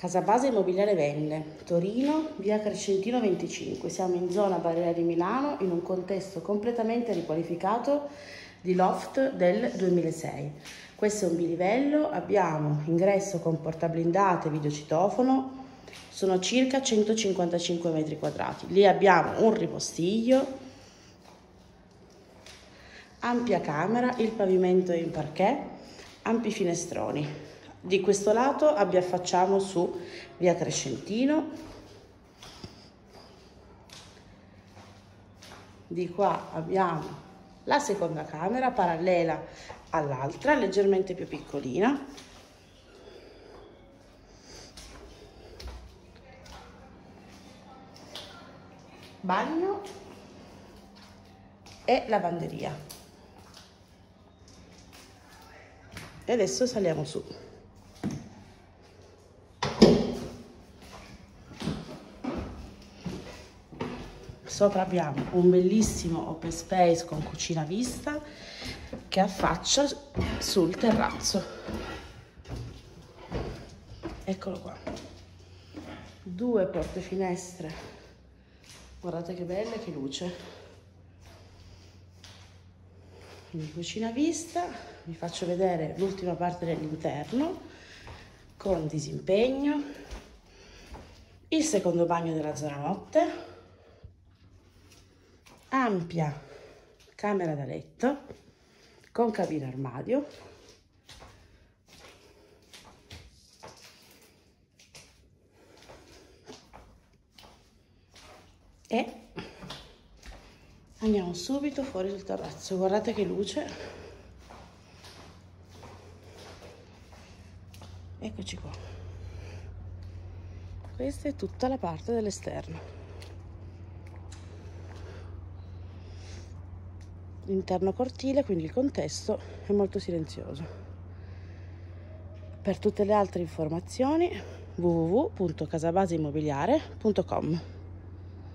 Casa Base Immobiliare Venne, Torino, via Crescentino 25. Siamo in zona Barriera di Milano in un contesto completamente riqualificato di loft del 2006. Questo è un bilivello, abbiamo ingresso con porta blindata e videocitofono, sono circa 155 metri quadrati. Lì abbiamo un ripostiglio, ampia camera, il pavimento è in parquet, ampi finestroni. Di questo lato abbiaffacciamo su via Crescentino. Di qua abbiamo la seconda camera parallela all'altra, leggermente più piccolina. Bagno e lavanderia. E adesso saliamo su. Sopra abbiamo un bellissimo open space con cucina vista che affaccia sul terrazzo. Eccolo qua. Due porte finestre. Guardate che belle, che luce. Quindi cucina vista, vi faccio vedere l'ultima parte dell'interno con disimpegno, il secondo bagno della zona notte, ampia camera da letto con cabina armadio. E andiamo subito fuori sul terrazzo. Guardate che luce. Eccoci qua. Questa è tutta la parte dell'esterno interno cortile, quindi il contesto è molto silenzioso. Per tutte le altre informazioni www.casabaseimmobiliare.com